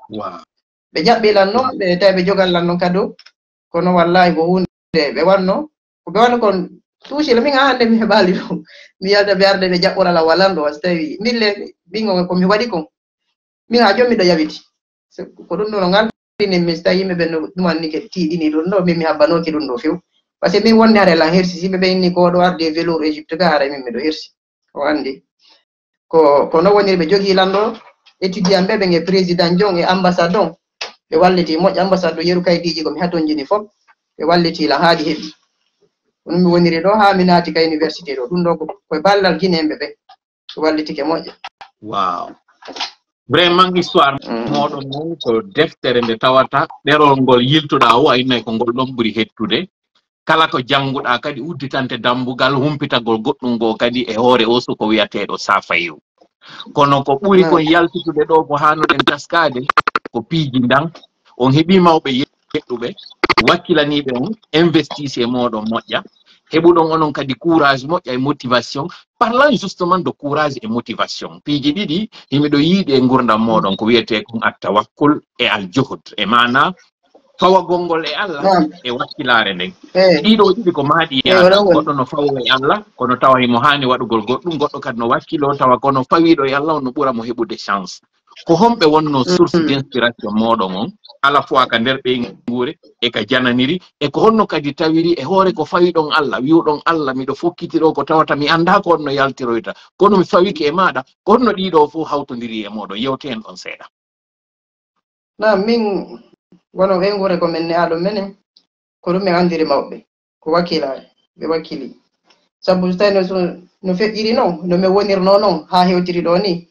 ɓe jaɓɓilan noon ɓe tawi ɓe jogan lan noon kadow kono wallahi ko hunde ɓe wanno ko ɓe wanno kon tuusila min ha hannde mi heɓaali ɗum mi yalta ɓe arde ɓe jaɓɓorala walanɗo so tawi mille ko mi waɗi kon min ha joni miɗo yaɓiti ko ɗum ɗo no ngaldini mi so tawi yimɓe ɓe no ɗumannike tiiɗini ɗum ɗo min mi habbanoki ɗum ɗo few par ce que min wonde hare lan hersi yimɓe ɓe inni ko ɗo arde velour égypte ga hara min miɗo hersi. O anndi ko ko no woniri ɓe jogii lanɗo étudiant ɓe ɓen e président jon e ambassade on ɓe walliti moƴƴo ambassade ɗo yeru kayitiji komi hatonjini fof ɓe wallitila haaɗi heɓi ɗum mi woniri ɗo haa mi naati ka université ɗo. Ɗum ɗo koye ballal guineɓe ɓe. Wallitike moƴƴa waw vraiment histoire mm. moɗon noon ko deftere nde tawata ɗerol ngol yiltuɗa o ayinayi ko ngol ɗon ɓuri hettude kala ko jannguɗa kadi udditante dambugal humpitagol goɗɗum ngo kadi e hoore o suko wiyateɗo safayu kono ko ɓuri kon mm. yaltitude ɗo ko hanuɗen taskade ko piiji ndan on heeɓi mawɓe yeɗɗuɓe wakkilaniɓe on investice e moɗon moƴƴa. heɓuɗon onon kadi courage moƴƴa e motivation. Parlant justement de courage et motivation. Piiji ɗiɗi yimɓe ɗo yiiɗi e gurdam moɗon ko wiyete kon attawakkul e aljohud e mana fawagol ngol e allah e wakkilare nden ɗiɗo ɗiɗi ko maaɗi e allah. goɗɗo no fawo e allah kono tawa himo haani waɗugol goɗɗum goɗɗo kadi no wakkilo tawa kono fawiɗo e allah on no ɓura mo heɓude chance. ko homɓe wonno mm-hmm. source d' inspiration moɗon on ala fois ka nder ɓeyguure e ka jananiri e ko honno kadi tawiri e hoore ko fawi ɗon allah wiwɗon allah miɗo fokkiti ɗo ko tawata mi annda ko honno yaltiroyta kono mi fawiki e maɗa ko honno ɗiɗo fof hawtodiri e moɗon yewte en ɗon seeɗa. Na min wono ɓeyguure ko min ne'aɗo minen ko ɗum mi anndiri mawɓe ko wakkila ɓe wakkili. Sabu so tawi no feƴƴiri noon no min wonirno noon haa hewtiri ɗo ni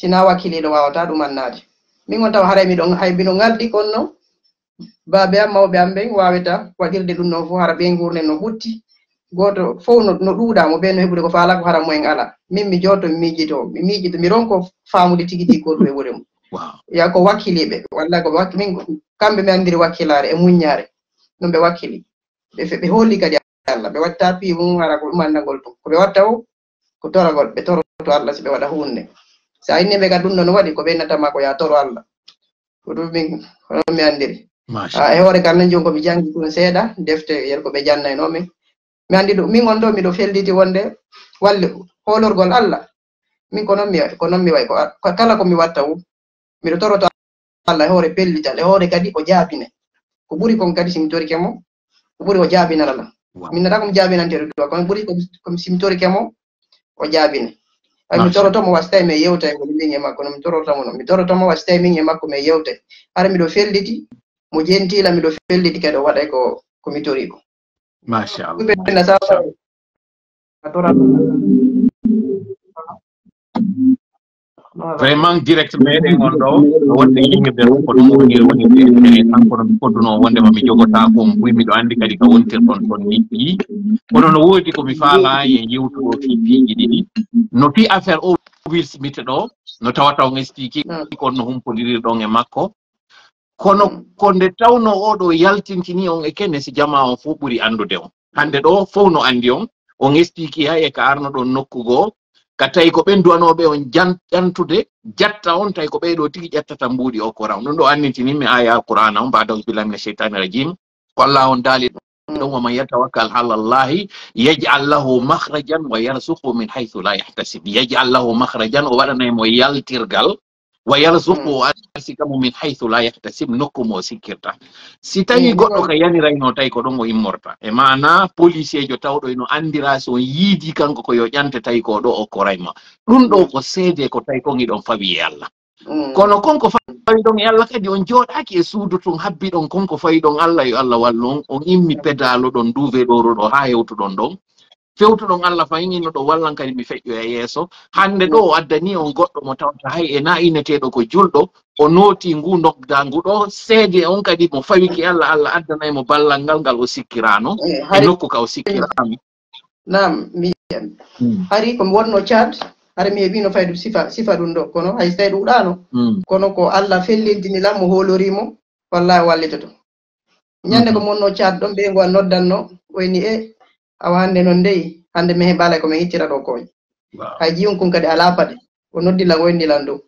sina wakkiliɗo wawata ɗum annade min on tawa haray miɗon hay mbiɗo ngaldi kon noon baabe am mawɓe am ɓen waweta waɗirde ɗum noon fof hara ɓe gurne no ɓutti goto fof no ɗuuɗamo ɓe no heɓude ko faala ko hara mumen ala min mi joto mi miijito mi miijito mi ronko faamude tigi tigi ko ɗum e wuure mum ya ko wakkiliɓe walla ko min kamɓe mi andiri wakkilare e muññare ɗum ɓe wakkili ɓe holli kadi allah ɓe watta pi mum hara ko ɗum andagol to ko ɓe watta o ko toragol ɓe toroto allah so ɓe waɗa hunde so inne inniɓe kadi ɗum ɗon waɗi ko ɓennatama ko ya toro allah. Ko ɗum min hono mi andiri. E hoore kam nen joni komi jangi ɗum seeɗa defte yer ko ɓe jannaynomin mi andi ɗum min on ɗo miɗo felliti wonde walle holorgol allah. Min ko noon mi ko noon mi way ko kala komi watta wu miɗo toroto allah e hoore pellital e hoore kadi o jaabine. Ko ɓuri kon kadi simi torike mo ko ɓuri o jaabinanala min nata komi jaabinantero duwa kono ɓuri komi simi torike mo o jaabine mitoro tomo wasta me yewta ko min yema kono mitoro tomo no. Mitoro tomo wasta min yema ko me yewta har mi do felliti mo jentila mi do felliti kado wada ko ko mitori ko. Masha Allah be na sa atora vraiment direct meɗen on ɗo. Wonde yimɓeɓe ko ɗum woni woni e kanko no mi kodduno wondema mi jogota ko miɗo anndi kadi ko wontirɗon toon niɗɗi kono no woodi ko mi faala e yewtuɗo fi piiji ɗiɗi. No fi affaire o will smith ɗo no tawata on expliqué kon no humpodirirɗon e makko. Kono ko nde tawno oɗo yaltintini on e kene si jama on fof ɓuri anndude on. Hannde ɗo fof no anndi on. On expliqué hay e ka arno ɗon nokkugoo ka tawi ko ɓen duwanoɓe on ƴantude jatta on tawi ko ɓeyɗo tigi ƴettata mbuuɗi o coran ɗum ɗo annitinimi aya alqur'ana on mbada billahi mina cheitani rajim. Ko allah on daali ɗon waman yatawakkal ala llahi yajal lahu mahrajan wa yarsuku min haythu la yahtasib. Yajal lahu mahrajan o waɗanaymo yaltirgal wa yarzuqu arsikamo min haythu la yahtasib nokkumo sikkirta si tawi goɗɗo ka yanirayno tawi ko ɗon o immorta e mana policier jo tawɗo eno andira so yiidi kanko ko yo ƴante tawi ko ɗo o korayma ɗum ɗo ko seede ko tawi kon iɗon fawi e allah kono konko fawi ɗon e allah kadi on jooɗaki e suudu tun habbi ɗon konko fawi ɗon allah yo allah wallu on on immi pedalo ɗon duuve ɗoro ɗo ha hewtuɗon ɗon fewtuɗon allah fayino ɗo wallan kadi mi feƴƴo e yeeso. Hande ɗo o addani on goɗɗo mo tawata hay e na ineteɗo ko julɗo o nooti ngu nokda ngu ɗo. Seede on kadi mo fawiki allah allah addanayi mo ballal ngal ngal o sikkirano eh, e nokku ka o sikkirano nam mi hmm. hari komi wonno cad hara mi heɓino faydu sifa sifa ɗum ɗo. Kono hay so tawi ɗuɗano hmm. kono ko allah fellintinilam mo holorimo wallahi wallitoto hmm. ñande ko monno cad ɗon ɓe ngo a noddanno oyni e eh, awa hannde noon ndey hannde mi heɓaalay ko mi hiccira ɗo kooñ hay jiyum kon kadi alaa paɗe o noddila goyndilan dow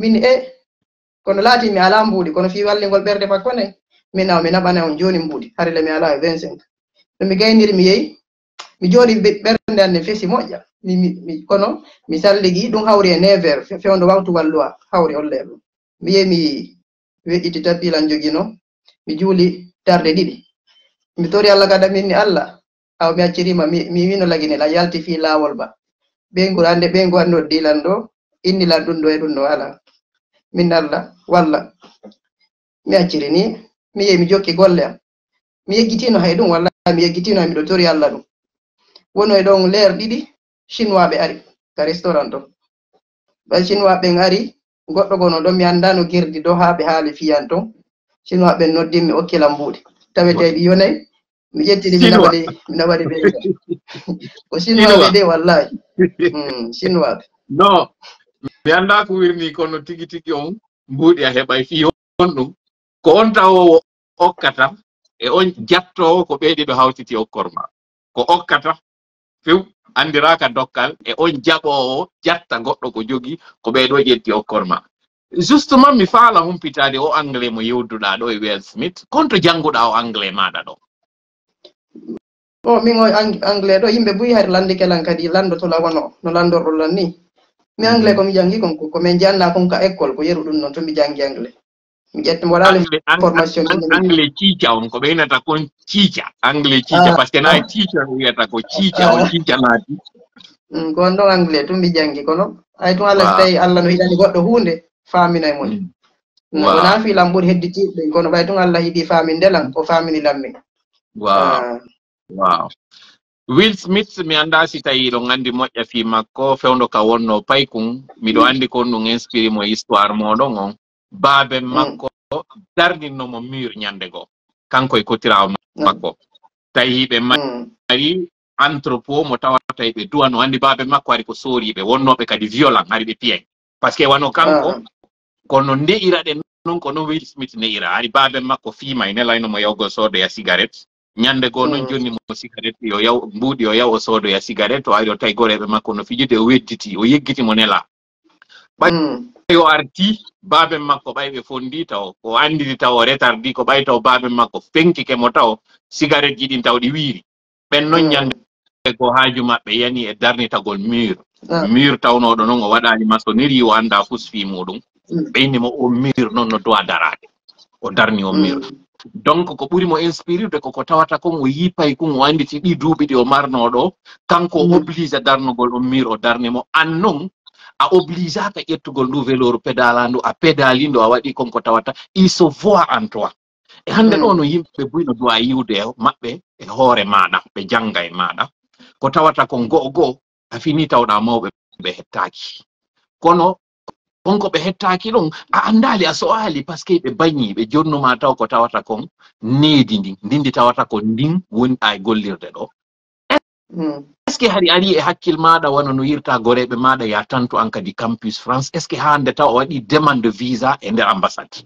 min e kono laati mi ala mbuuɗi kono fi wallingol ɓerde makko nden min aw mi naɓana on jooni mbuuɗi harle mi alaa e vingt cinq no mi gayniri mi yehi mi jooɗi ɓernde anne fesi moƴƴa mi kono mi salligi ɗum hawri e neuf heure fewndo wawtu walluwa hawri olle ɗum mi yehi mi weƴƴiti tappilan jogino mi juuli darde ɗiɗi mi tori allah kada minni allah aw mi accirima mi wino laginel a yalti fi laawol ba. Ɓe ngurande ɓe ngowanno dilan ɗo innilan ɗum ɗo e ɗum ɗo ala min allah walla. Mi acciri ni mi yehi mi jokki golle am. Mi yeggitino hay ɗum walla mi yeggitino hay miɗo tori allah ɗum. Wono e ɗon leer ɗiɗi chinoiɓe ari ka restaurant ɗo ɓa chinois ɓen ari goɗɗo gono ɗon mi anndano girdi ɗo haa ɓe haali fiyan ton. Chinois ɓen noddinmi okkilam mbuuɗi. Taweteɗi yonayi mi ƴettini mina waɗe mina waɗe ɓe ko chinoisɓe de wallahi. Mm, chinoisɓe non mi annda ko wirni kono tigi tigi on mbuuɗi a heɓay fi on ɗum. Ko on tawowo okkata e on jattowo ko ɓeyɗi ɗo hawtiti okkorma ko okkata few andiraka dokkal e on jaɓowo jatta goɗɗo ko jogi ko ɓeyɗo ƴetti okkorma justement mi faala humpitade o anglais mo yewduɗa ɗo e wel smith konto jannguɗa o anglais maɗa ɗo. O min o anglais ɗo yimɓe buyi hari landikelan kadi landotola wono no landorɗolan ni mi anglais komi jangi kon komin janna kon ka école ko yeru ɗum noon to mi jangi anglais mi ƴetta mi waɗali formation anglais ciica on ko ɓeynata kon ciica anglais ciica par ce que nayi ciica wiyata ko ciica on ciica naati ko on ɗon anglais tum mi jangi kono ay tun allah so tawi allah no hiɗani goɗɗo hunde faamina e mon wona fiilan ɓuri hedditiɓe kono ɓay tun allah yiɗi faamindelan o faaminilan min wow will smith mi annda si tawi ɗo anndi moƴƴa fii makko fewndo ka wonno paykun miɗo mm. anndi kon ɗum inspiri mo histoire moɗon on. Baabe mm. makko darninnomo mur ñannde goo kanko e kotirawo mm. makko. Tawi hiɓe mari entrepot mo tawata e ɓe duwano anndi baabe makko ari ko sooriɓe wonnoɓe kadi violent hari ɓe piyen par ce que wano kanko kono nde'ira ɗen noon ko noon will smith ne'ira ari baabe makko fiima e nelaynomo yawgol soode ya cigarette. Ñande goo noon jonni mo cigarette yo yaw mbuuɗi o yaw o soodoya cigarette o ari o tawi goreɓe makko no fijude o wedditi o yeggiti mo nela ɓay yo arti baaben makko ɓayɓe fondi taw ko andiri taw o retardi ko ɓay taw baaben makko fenkike mo taw cigarette ji ɗin taw ɗi wiiri. Ɓen non ñande ko haaju maɓɓe yani e darnitagol mur. Mur tawnoɗo noon o waɗani maçonnerie o anda fusfi muɗum. Ɓeynimo o mur noon no dowa darade. O darni o mur donc ko ɓuri mo inspiride koko tawata kon o yipay kon o anditi ɗi duuɓi ɗi o marnoɗo kanko o oblige darnugol o mur o darnimo an noon a oblige aka ƴettugol ndu véloru pédalandu a pédalindu a waɗi konko tawata. Il se voit en toi e hannde ɗo no yimɓe buyno dowa yiwde maɓɓe e hoore maɗa ɓe janga e maɗa. Ko tawata kon go'o go'o a fini tawɗa mawɓe ɓe hettaki. Kono wonko ɓe hettaki ɗon a andali a so'ali par ce que ɓe bañi ɓe jonnuma taw ko tawata kon needi ndin ndindi tawata ko ndin woni a e gollirde ɗo. Hmm. Est ce que hari ari e hakkil maɗa wona no yirta goreɓe maɗa ya tantu an kadi campus france est ce que hande taw o waɗi demande visa e nder ambassade?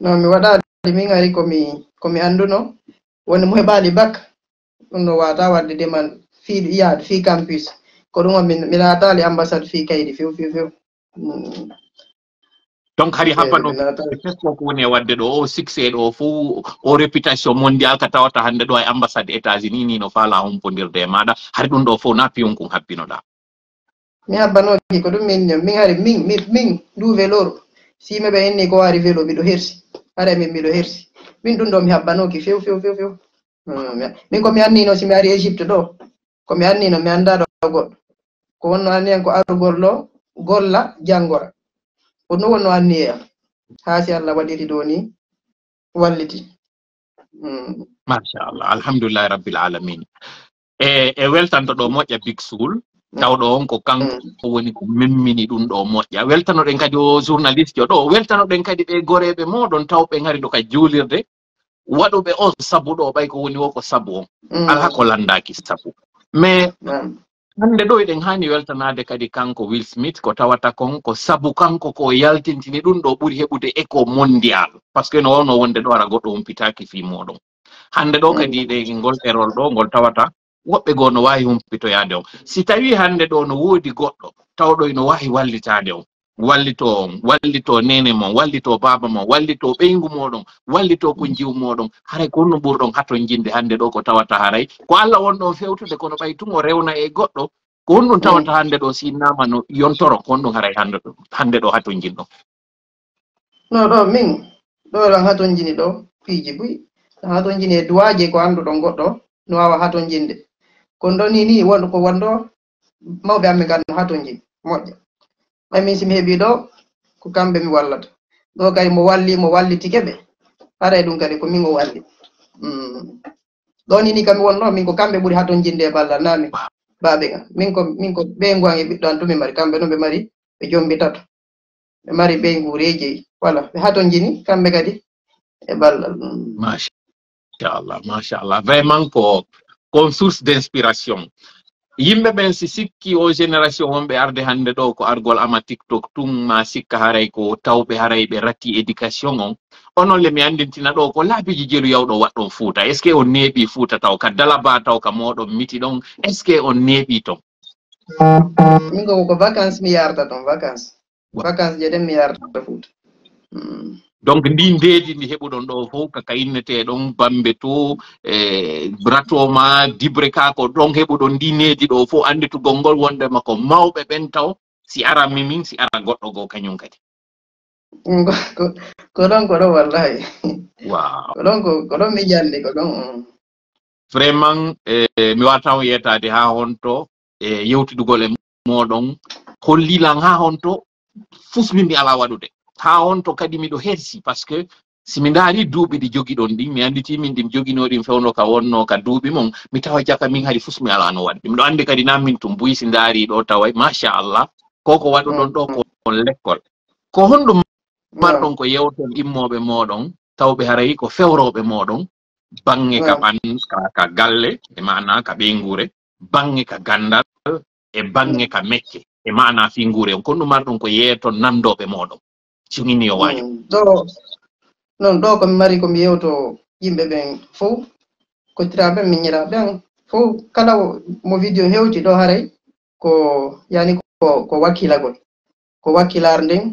Non mi waɗaɗi min ari komi komi anduno woni mo heɓali bak ɗum no wata wadde demande fi yaade fi campus. Ko ɗum o mi latali ambassade fi kaydi few few few donc hari happano eh, hampano e ko woni e wadde ɗo o succé e ɗo fof o réputation mondial ka tawata hannde ɗo e ambassade états unis ni no faala humpodirde e maɗa. Hari ɗum ɗo fof na piyon kon habbinoɗa mi habbanoɗi ko ɗum min min hari min min ndu veloro sima ɓe enni ko wari velo miɗo hersi. Hara min miɗo hersi. Min ɗum ɗo mi habbanoki few few few few. Mm, min komi annino si mi ari égypte ɗo. Komi annino mi annda ɗo goɗɗo. Ko wonno anni anniyan ko arugol ɗo golla janngora ɗum ɗon wonno anniye am. Haa si allah waɗiri ɗo ni walliti. Mm. Machallah alhamdulillahi rabbil alamin. E e weltanto ɗo moƴƴa big school. Mm. Tawɗo on ko kanko mm. woni ko memmini ɗum ɗo moƴƴa. Weltanoɗen kadi o journaliste jo ɗo weltanoɗen kadi ɓe goreɓe moɗon taw ɓe ngari ɗo kadi juulirde. Waɗuɓe on sabu ɗo ɓay ko woni o ko sabu on. Ala ko landaki sabu. Mais hande ɗo eɗen hani weltanade kadi kanko will smith ko tawata kon ko sabu kanko ko yaltintini ɗum ɗo ɓuri heɓude éco mondial par ce que no wawno wonde ɗo ara goɗɗo humpitaki fi moɗon. Hande ɗo kadi ɗe ngol erol ɗo ngol tawata woɓɓe goo no wawi humpitoyade on. Si tawi hande ɗo no woodi goɗɗo tawɗo no wawi wallitade on. wallito on wallito nene mon wallito baaba mon wallito ɓeygu moɗon wallito ko jiw moɗon. Haray ko honno ɓurɗon haton jinde hannde ɗo ko tawata haray. Ko allah wonɗon fewtude kono ɓay tun o rewna e goɗɗo ko honɗum tawata hannde ɗo sinnama no yontoro ko honɗum haray hannde ɗo hannde ɗo haton jinɗon no ɗo min ɗo ɗon haton jini ɗo piiji buy. Haton jini e duwaji ko annduɗon goɗɗo no wawa haton jinde. Kono ɗo ni ni ko wonɗo mawɓe amin nganno haton jini moƴƴa. amin simi heeɓi ɗo ko kamɓe mi wallata. Ɗo kadi mo walli mo wallitike ɓe haray ɗum kadi ko min o walli. Mm. Ɗon ini kami wonno min ko kamɓe ɓuri haton jinde e ballal nami baaɓe ga min ko min ko ɓe an e ɓiɗɗo an tumi mari kamɓe ɗon ɓe mari ɓe jombi tato ɓe mari ɓeygu nguureji voilà ɓe haton jini kamɓe kadi e ballal mm. machallah machallah vraiment ko comme source d' inspiration yimɓe ɓen si sikki o génération wonɓe arde hannde ɗo ko argol ama tiktok tun ma sikka haray ko tawɓe haray ɓe ratti éducation on. Onon le mi andintina ɗo ko laabiji jelu yawɗo waɗɗon fuuta. Est ce que on neeɓi fuuta taw ka dalaba taw ka moɗon miti ɗon? Est ce que on neeɓi ton? Min ko ko vacance mi yarta ɗon vacance vacance je ɗen mi yarda fuuta. Hmm. donc ndi ndeedi ndi heɓuɗon ɗo fof ka kainneteɗon bambe to e bratoma dibre ka ko ɗon heɓuɗon ndi needi ɗo fof annditugol ngol wondema ko mawɓe ɓen taw si ara mimin si ara goɗɗo goo kañum kadi. Ko ɗon ko ɗon wallahi. Waw ko ɗon ko ɗon mi jandi ko ɗon mm. vraiment e mi watan yetade ha honto e yewtidugol e moɗon hollilan ha honto fusmi mbi ala waɗude. Ha on to kadi miɗo hersi par ce que simi ndaari duuɓi ɗi jogiɗon ɗin mi annditi min ɗin joginoɗin fewno ka wonno ka duuɓi mon mi tawa jaka min hari fus mi alano waɗde miɗo anndi kadi na min tum buyi si ndaari ɗo taway machallah koko waɗuɗon ɗo ko on lekkol ko honɗum marɗon ko yewton immoɓe moɗon tawɓe harayi ko fewroɓe moɗon bange ka ɓan ka galle e mana ka ɓeygure bange ka gandal e bange ka mecce e mana fi ngure on kon ɗum marɗon ko yeeton nandoɓe moɗon cuminio waajo mm, ɗo non ɗo komi mari komi yewto yimɓe ɓen fof kottiraɓen min ñiraɓen fof. Kala mo vidéo hewti ɗo haray ko yani ko ko wakkilagol. Ko wakkilar nden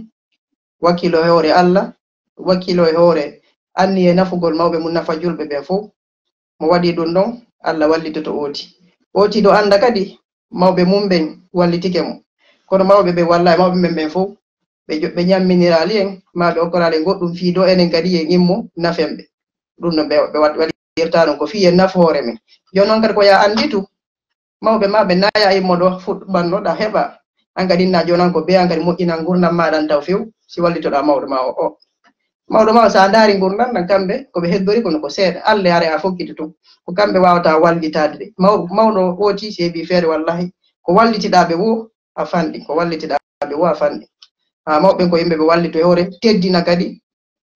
wakkilo e hoore allah wakkilo e hoore anni e nafugol mawɓe mum nafa julɓe ɓen fof. Mo waɗi ɗum ɗon allah wallitoto ooti. Ooti ɗo annda kadi mawɓe mum ɓen wallitike mo. Kono mawɓe ɓen wallahi mawɓe men ɓen fof ɓe ñamminira en ma ɓe hokkanalen goɗɗum fi do enen kadi yen immo nafenɓe ɗum no ɓe waɗirta ɗum ko fi en naf hoore men. Joni noon kadi ko ya anditu mawɓe ma ɓe naya e immo ɗo fuɗɓannoɗa heɓa. An kadi inna joni an ko be an kadi moƴƴinan gurdam maɗan taw few si wallitoɗa mawɗo ma o o. Mawɗo ma o sa ndaari gurdam ɗan kamɓe koɓe heddori kono ko seeɗa. Allah are a fokkiti tum ko kamɓe wawata wallitade ɗe. Mawɗo oti si heeɓi feere wallahi. Ko wallitiɗaɓe wo a fanɗi. Ko wallitiɗaɓe wo a fanɗi. Ha mawɓe ko yimɓe ɓe wallito e hoore teddina kadi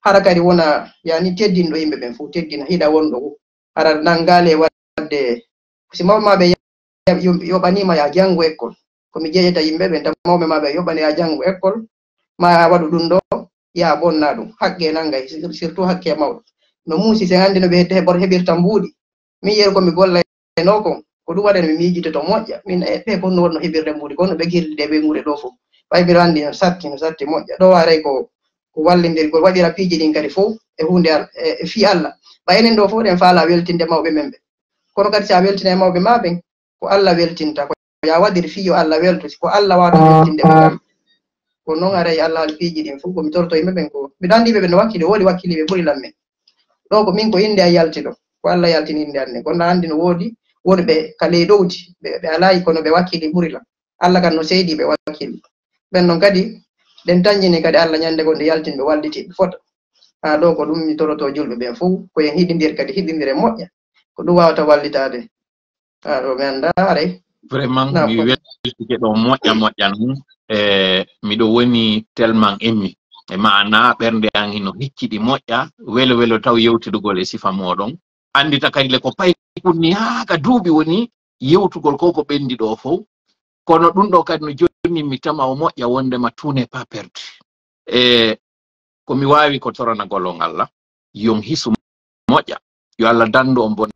hara kadi wona yani teddinɗo yimɓe ɓen fof teddina hiɗa wonɗo wo hara nanngale wadde si mawɓe maɓe yoɓanima ya janngo école komi jeeyata yimɓe ɓen tan mawɓe maɓe yoɓani ya janngo école ma waɗu ɗum ɗo ya bonna ɗum. Hakke nanngay surtout hakke mawɗo. No muusi sen anndi no ɓe heɓirta mbuuɗi. Min yeru komi golla e no kon ko ɗum waɗani mi miijito to moƴƴa. Min e ɓe konno wonno heɓirde mbuuɗi konno ɓe girliɗe ɓe ngure ɗo fof ɓayɓiro anndi no satti no satti moƴƴa. Ɗo waray ko ko wallindirgol waɗira piiji ɗin kadi fof e hunde e, e fi allah. Ɓa enen ɗo fof ɗen faala weltinde mawɓe men ɓe. Kono kadi so a weltina e mawɓe ma ɓen ko allah weltinta ko ya waɗir fiyo allah welto ko allah wawata weltinde ɓe kam. Ko noon aray allah al piiji ɗin fof komi torto yimɓe ɓen ko mbiɗo anndiɓe ɓe no wakkili woodi wakkiliɓe ɓuri lam men ɗo ko min ko innde a yalti ɗo ko allah yaltini innde annde. Kono anndi no woodi wonɓe ka ley ɗowdi ɓe alayi kono ɓe wakkili ɓuri lam allah kam no seydi ɓe wakkili. Ɓen noon kadi ɗen tañjini kadi allah ñande go nde yaltinɓe wallitiɓe fota ha ɗo ko ɗum toroto julɓe ɓen fof koyen hiɗidir kadi hiɗidire moƴƴa. Ko ɗum wawata wallitade. Ha ɗo mi annda aray vraiment mi weltike ɗo moƴƴa moƴƴa noon e miɗo woni tellement emmi. E mana ɓernde an hino hicciɗi moƴƴa welo welo taw yewtidugol e sifa moɗon. Andita kadi le ko pay kunni yaaka duuɓi woni yewtugol ko ko ɓendi ɗo fof kono ɗum ɗo kadi no joni mi tama o moƴƴa wondema tune pas perdu e komi wawi ko torana golol allah yon hisu moƴƴa. Yo allah dandu on bon